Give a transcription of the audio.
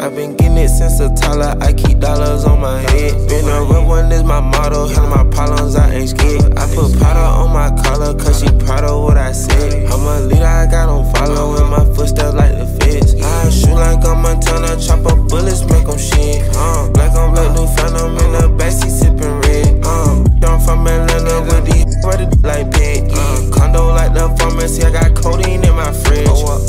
I've been getting it since a toddler. I keep dollars on my head. Been a real one is my motto. Handle my problems, I ain't scared. I put powder on my collar, cause she proud of what I said. I'm a leader, I got on follow in my footsteps like the feds. I shoot like a Montana, chop up bullets, make them shit. Uh, black on black, new phantom in the backseat, sipping red. Uh, I'm from Atlanta with these ready like pig. Uh, condo like the pharmacy, I got codeine in my fridge.